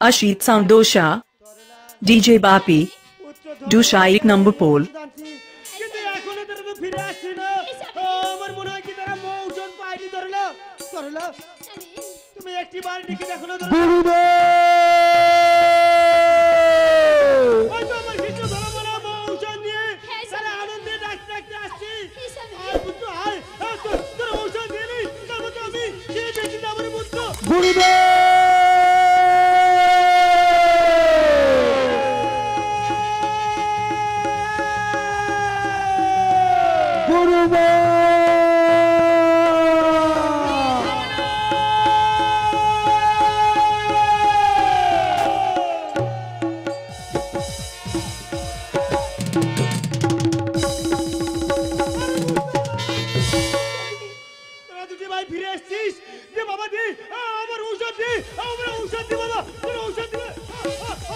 Ashit Samdosha, DJ Bapi, Dusha এক number pole. কিন্তু আমার ঔষধ দে আমার ঔষধ দে বাবা তোর ঔষধ দে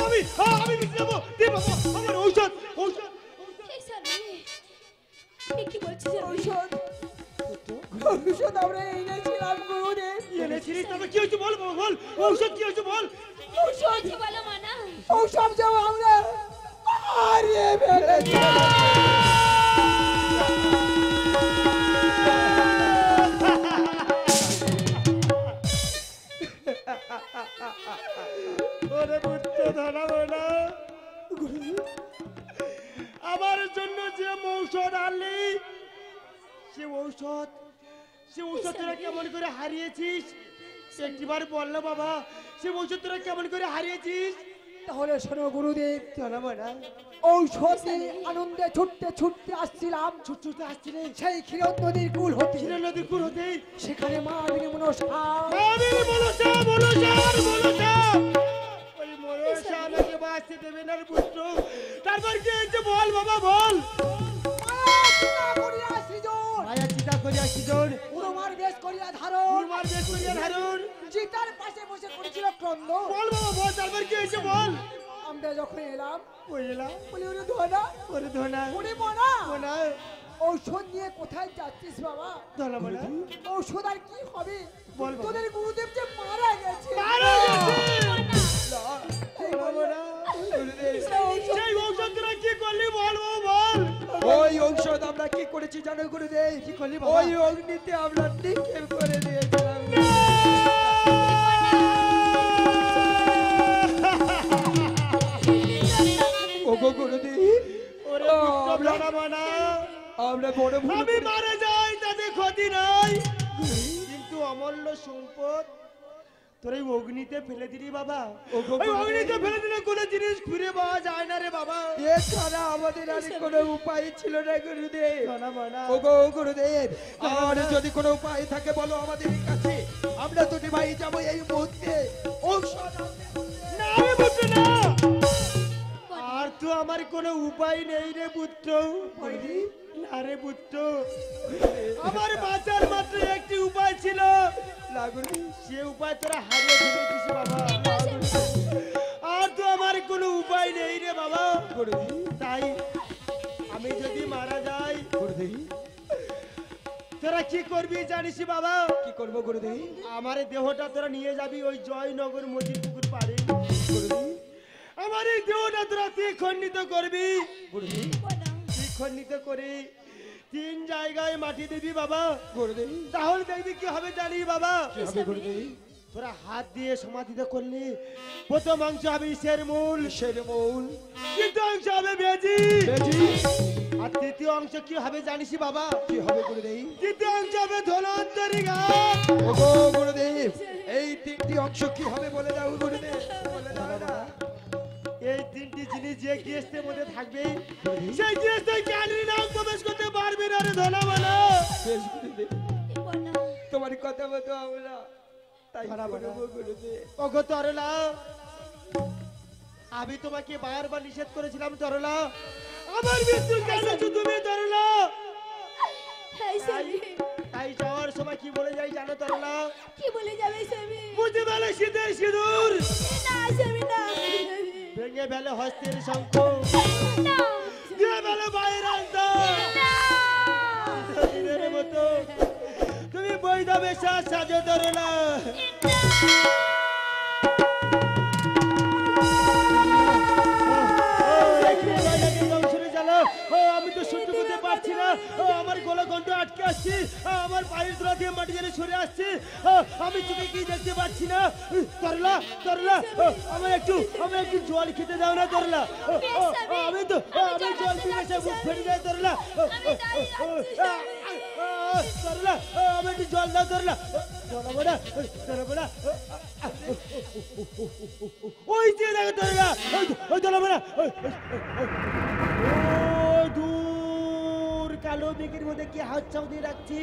আমি আমি দিতে যাব দে বাবা আমার ঔষধ ঔষধ। এ কি বলছিস ঔষধ? ঔষধ আমরা এনেছিলাম গুরুদেব। কি এনেছিস তবে কি হয়েছে বল বাবা বল। ঔষধ কি হয়েছে বল? ঔষধ কি বলো মানা? ঔষধ যাও আমরা হারিয়ে ফেলেছি। যে ঔষধ আনলি? সে ঔষধ? সে ঔষধ তোরা কেমন করে হারিয়েছিস? একটিবার বলল বাবা। সে ঔষধ তোরা কেমন করে হারিয়েছিস? তাহলে শোনো গুরুদেব জানাব না? ঔষধ আনন্দে ছুটতে ছুটতে আসছিলাম। ছুট ছুটে আসছিলে? সেই ক্ষীরদ নদীর কুল হতে। ছিলেন নদীর কুল হতেই সেখানে মা বিনি মনসা মনসা মনসা। বাঁচতে দেবে না পুত্র। তারপর কি হয়েছে বল বাবা বল। মায়া চিতা করিয়া সিজন। উড়মার বেশ করিয়া ধারণ। কুরমার বেশ করিয়া ধারণ। চিতার পাশে বসে করেছিল ক্রন্দ। বল বাবা বল তারপর কি হয়েছে বল? আমরা যখন এলাম বুঝলাম বলি ওরে ধনা ওরে ধনা। ওরে মনা ঔষধ নিয়ে কোথায় যাচ্ছিস বাবা? ধনা বলা ঔষধ আর কি হবে? বল তোদের গুরুদেব যে মারা গেছে। মারা। সেই ঔষধ কি করলি বল বল ওই ঔষধ আমরা কি করেছি জানো গুরুদেব? কি করলি ওই অগ্নিতে আমরা নিক্ষেপ করে দিয়েছিলাম। ওগো গুরুদেব ওরে পুত্র ধনা আমরা বড় আমি মারা যাই তাতে ক্ষতি নাই। কিন্তু অমূল্য সম্পদ তোর এই অগ্নিতে ফেলে দিলি বাবা? ওই অগ্নিতে ফেলে দিলে কোনো জিনিস ঘুরে পাওয়া যায় না রে বাবা। এছাড়া আমাদের আর কোনো উপায় ছিল না গুরুদেব। ওগো গুরুদেব আর যদি কোনো উপায় থাকে বলো আমাদের কাছে। আমরা দুটি ভাই যাব এই মুহূর্তে। ঔষধ তো আমার কোনো উপায় নেই রে পুত্র। না রে পুত্র। আমার বাঁচার মাত্র একটি উপায় ছিল। সে উপায় তোরা হারিয়ে ফেলেছিস বাবা। আর তো আমার কোনো উপায় নেই রে বাবা। তাই আমি যদি মারা যাই তোরা কি করবি জানিস বাবা? কি করব গুরুদেব আমার দেহটা তোরা নিয়ে যাবি ওই জয়নগর গুরুদেব আমার এই দেহটা তোরা খণ্ডিত করবি? খণ্ডিত করে। তিন জায়গায় মাটি দিবি বাবা। তাহলে দেখবি কি হবে জানি বাবা। তোরা হাত দিয়ে সমাধিত করলি। প্রথম অংশ হবে ইসের মূল। সেরে মৌল। দ্বিতীয় অংশ হবে বেজি। আর তৃতীয় অংশ কি হবে জানিস বাবা? কি হবে গুরুদেব? তৃতীয় অংশ হবে ধনন্তরী ওগো গুরুদেব এই তিনটি অংশ কি হবে বলে দাও গুরুদেব। বলে দাও না। এই তিনটি জিনিস যে গৃহস্থের মধ্যে থাকবে সেই গৃহস্থ জ্ঞানী নাম প্রবেশ করতে পারবে না রে ধনা বলো তোমার কথা মতো আমরা তাই ওগো তরলা আমি তোমাকে বারবার নিষেধ করেছিলাম তরলা। আমার মৃত্যু জানাচ্ছো তুমি তরলা? এই স্বামী, তাই যাওয়ার সময় কি বলে যাই জানো তরলা? কি বলে যাবে বুঝতে পেলে শীতের সিঁদুর। না না। ভেঙে বেলে হস্তের শঙ্খ। না দিয়ে ফেলে বাইরে দিনের মতো। তুমি বৈধ বেশা সাজে সাজো তরলা আসছি আমার পায়ের তোলা দিয়ে মাটি যেন সরে আসছে আমি চোখে কি দেখতে পাচ্ছি না তরলা তরলা আমার একটু আমার একটু জল খেতে দাও না তরলা আমি তো আমি জল সে মুখ ফেটে যায় তরলা তরলা আমি একটু জল দাও তরলা বড়া জল বড়া ওই যে দেখো তরলা ওই ও দূর কালো মেঘের মধ্যে কি হাত চাও দিয়ে রাখছি?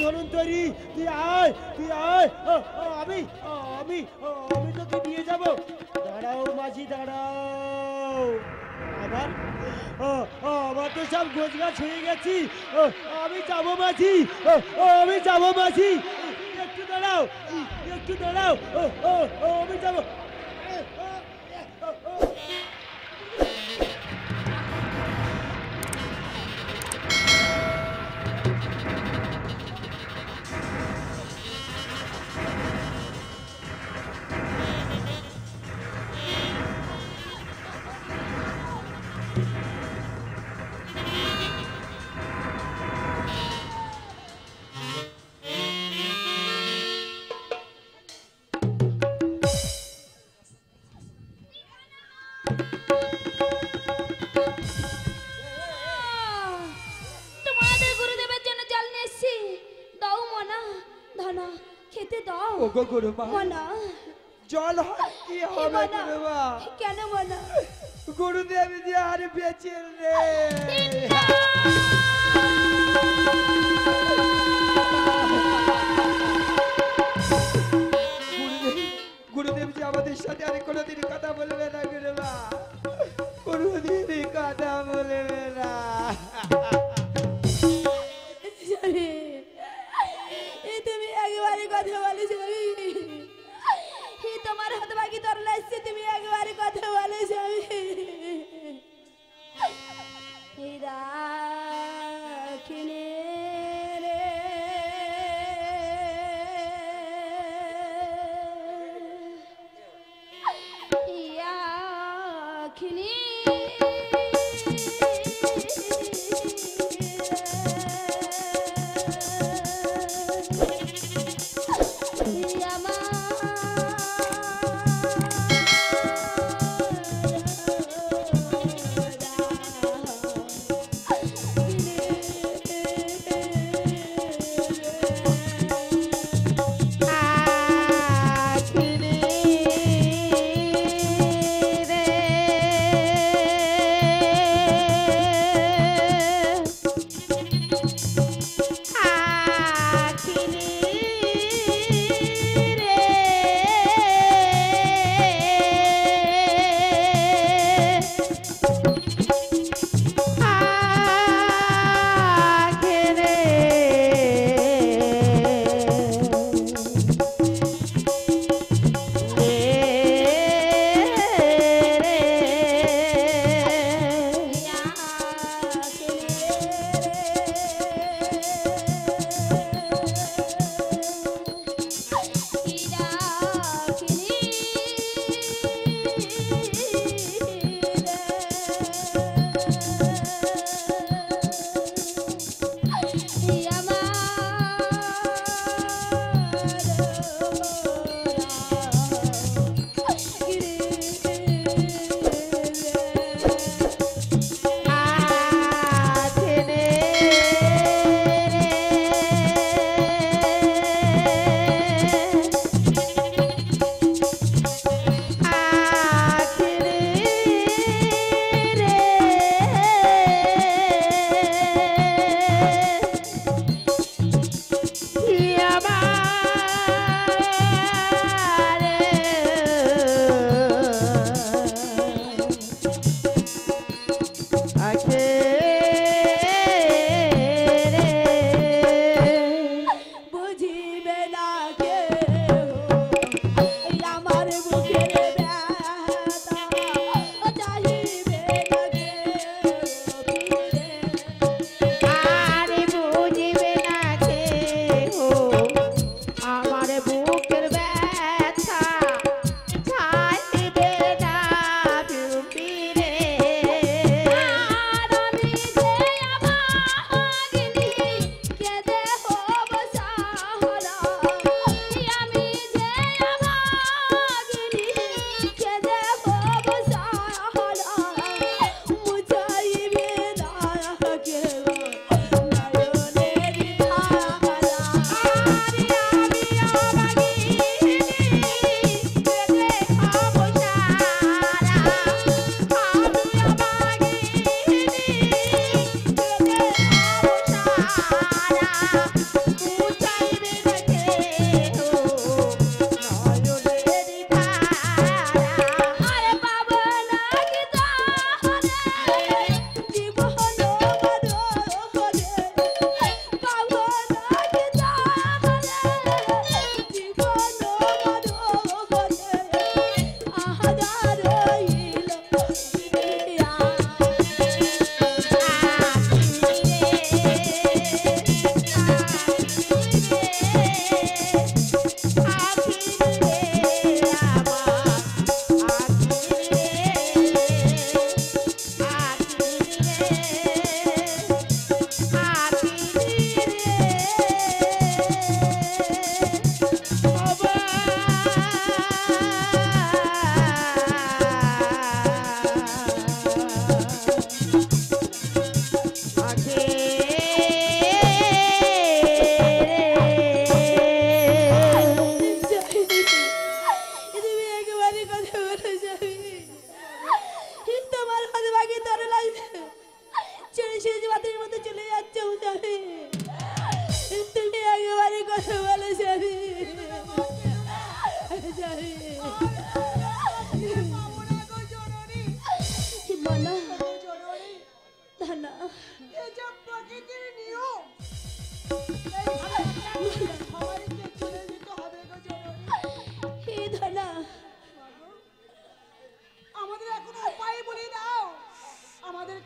ধরুন তৈরি। তুই আয় তুই আয়। আমি আমি আমি তোকে নিয়ে যাব। দাঁড়াও, মাঝি, দাঁড়াও। আবার? আমার তো সব গোছ গাছ হয়ে গেছি। আমি যাব, মাঝি। আমি যাব, মাঝি। একটু দাঁড়াও একটু দাঁড়াও। আমি যাব। গো গুরুমা জল হয় কি হবে গুরুমা কেন মনা? গুরুদেব যে আর বেঁচে রে। গুরুদেব গুরুদেব যে আমাদের সাথে আর কোনোদিন কথা বলবে না গুরুমা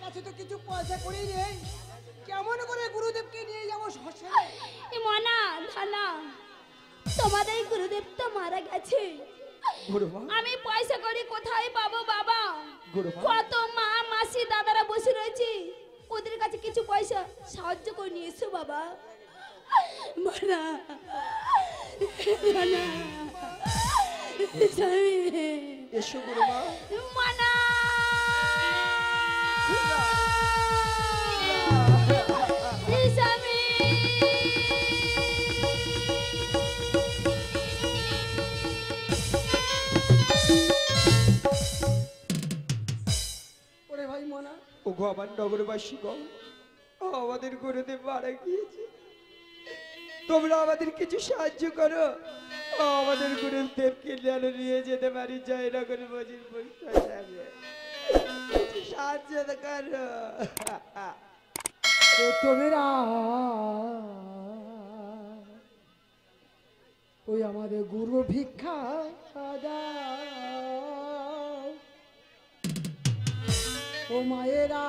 কাছে তো কিছু পয়সা করি নেই। কেমন করে গুরুদেবকে নিয়ে যাব শ্মশানে এ মনা ধনা তোমাদের গুরুদেব তো মারা গেছে। আমি পয়সা করে কোথায় পাবো বাবা? কত মা মাসি দাদারা বসে রয়েছে। ওদের কাছে কিছু পয়সা সাহায্য করে নিয়ে এসো বাবা। মনা মনা এসো ভাই মনা। ও গো আমার নগরবাসী গো আমাদের গুরুদেব মারা গিয়েছে। তোমরা আমাদের কিছু সাহায্য করো। আমাদের গুরুদেবকে নিয়ে যেতে পারি জয়নগর মজির কিছু সাহায্য করো। এ ওই আমাদের গুরু ভিক্ষা ও মায়েরা।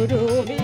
구름이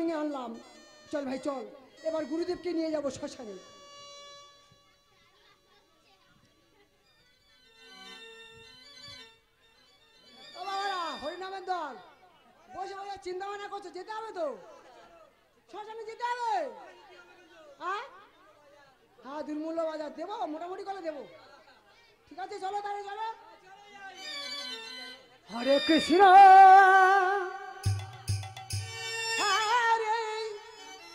নিয়ে আনলাম। চল ভাই, চল। এবার গুরুদেবকে নিয়ে যাব শ্মশানে। হরিনামের দল। বসে বসে চিন্তা ভাবনা করছ, যেতে হবে তো? শ্মশানে যেতে হবে? হ্যাঁ? হ্যাঁ দুর্মূল্য বাজার। দেবো? মোটামুটি করে দেবো। ঠিক আছে, চলো তাহলে, চলো। হরে কৃষ্ণ।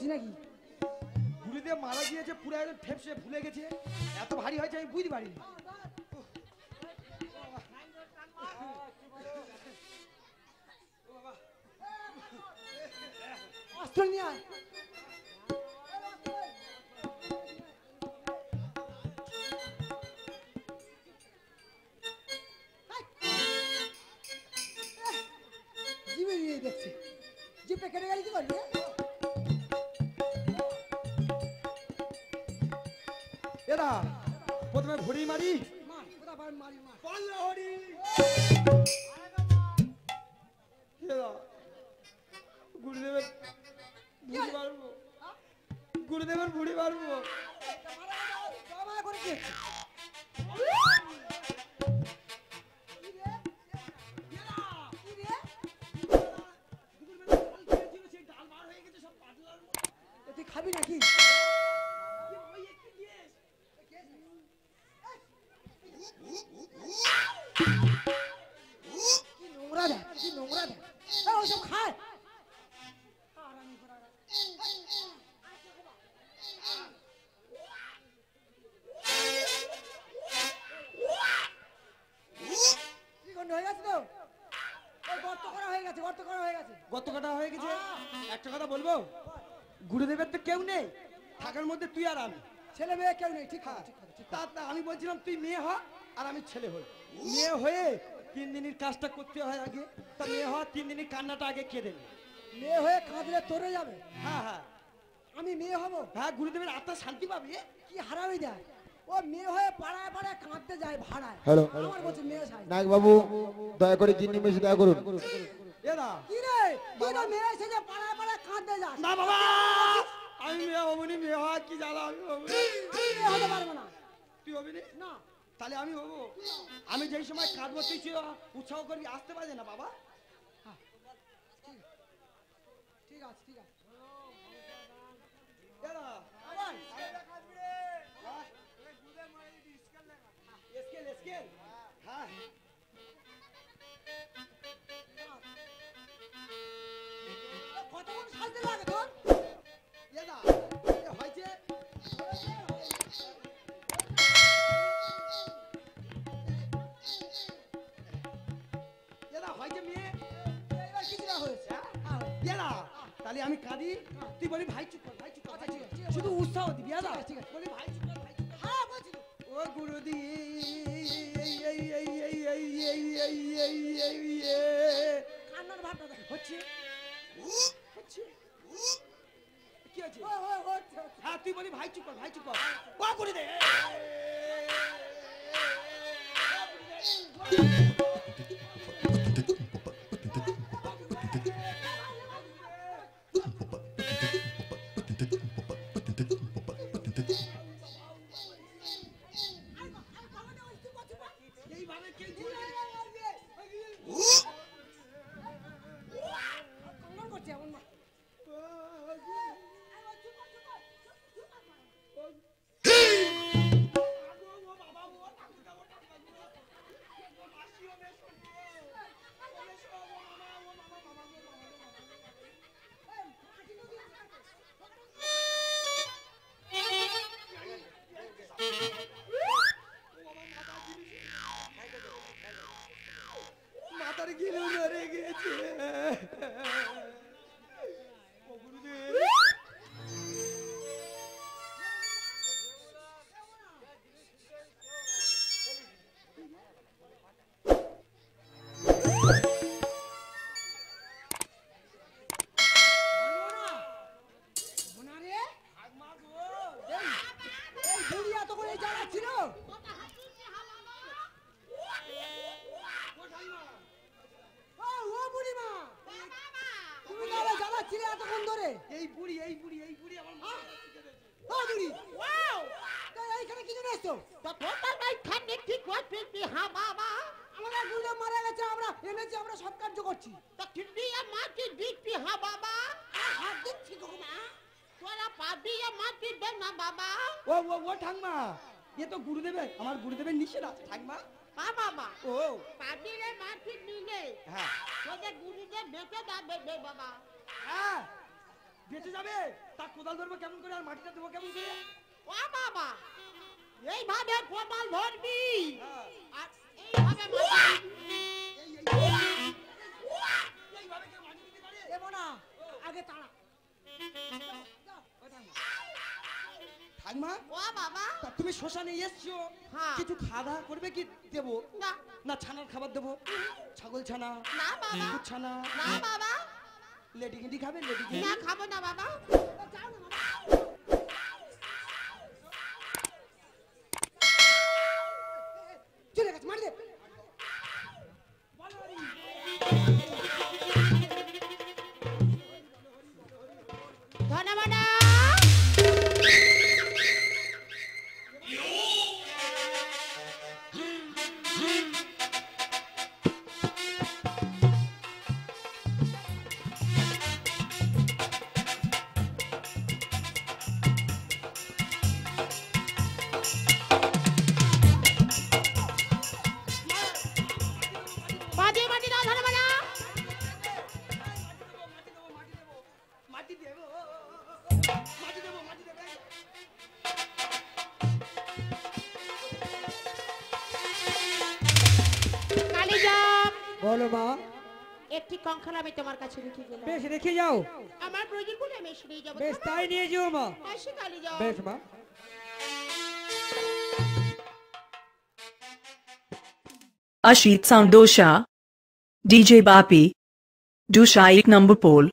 করছি নাকি? গুলি দিয়ে মারা গিয়েছে পুরো একদম ঠেপসে ভুলে গেছে। এত ভারী হয়েছে আমি বুঝতে পারি অস্ত্র নিয়ে আয়। জিপে নিয়ে দেখছে জিপে কেটে গেলে কি করবি হ্যাঁ? প্রথমে ভরি মারি। গুরুদেবের গুরুদেবের বুড়ি খাবি নাকি? নোংরা দেখ কি নোংরা দেখ ওসব খায় গত কাটা হয়ে গেছে। একটা কথা বলব? হ্যাঁ। গুরুদেবের তো কেউ নেই। থাকার মধ্যে তুই আর আমি। ছেলে মেয়ে কেউ নেই ঠিক আছে। হ্যাঁ। আমি বলছিলাম তুই মেয়ে হ। আর আমি ছেলে হই মেয়ে হয়ে তিন দিনের কাজটা করতে হয় আগে। তা মেয়ে হওয়া তিন দিনের কান্নাটা আগে কেঁদে নে। মেয়ে হয়ে কাঁদলে তোরে যাবে। হ্যাঁ হ্যাঁ। আমি মেয়ে হব? হ্যাঁ গুরুদেবের আত্মা শান্তি পাবে কি হারামি দেয় ও মেয়ে হয়ে পাড়ায় পাড়ায় কাঁদতে যায় ভাড়ায়। হ্যালো। আমার বলছে মেয়ে সাই নায়ক বাবু দয়া করে জিন্নি মেশে দয়া করুন। এরা কি রে? তুই তো মেয়ে এসে যে পাড়ায় পাড়ায় কাঁদতে যাস। না বাবা! আমি মেয়ে হব নি মেয়ে হওয়া কি জ্বালা আমি হব না। আমি মেয়ে হতে পারব না। তুই হবি না। তাহলে আমি হব? আমি যেই সময় কাঁদবো তুই উৎসাহ করবি আসতে পারবে না বাবা? ঠিক আছে ঠিক আছে হ্যাঁ। কতক্ষণ সাজতে লাগে? তুই বলি ভাই চুপ কর ভাই চুপ কর শুধু উৎসাহ দিবি আর বলি ভাই চুপ কর ভাই চুপ কর হ্যাঁ বলছি ও গুরুদি কান্নার ভাবটা দেখ হচ্ছে হচ্ছে কি আছে হ্যাঁ তুই বলি ভাই চুপ কর ভাই চুপ কর ও করে দে তো আমার গুরুদেবের নিষেধ আছে ঠাকমা ও হ্যাঁ হ্যাঁ বেঁচে যাবে তা কোদাল ধরবো কেমন করে আর মাটিটা দেবো কেমন করে এইভাবে কোদাল ধরবি হ্যাঁ আর এইভাবে এইভাবে কেউ মাটি দিতে পারে এ মোনা আগে তাড়া ঠাকমা ও বাবা। তা তুমি শ্মশানে এসছো। হ্যাঁ। কিছু খাওয়া দাওয়া করবে কি দেবো? না। না ছানার খাবার দেবো। ছাগল ছানা না বাবা। ছানা। না বাবা। লেডি গিন্ডি খাবে লেডি গিন্ডি না খাব না বাবা। না বাবা কঙ্কাল আমি তোমার কাছে রেখে গেলাম। বেশ রেখে যাও। আমার প্রয়োজন বলে আমি এসে নিয়ে যাব। বেশ তাই নিয়ে যেও মা। আসি কালি যাও। বেশ মা। Ashit Sound Dosha DJ Bapi Dusha एक number pole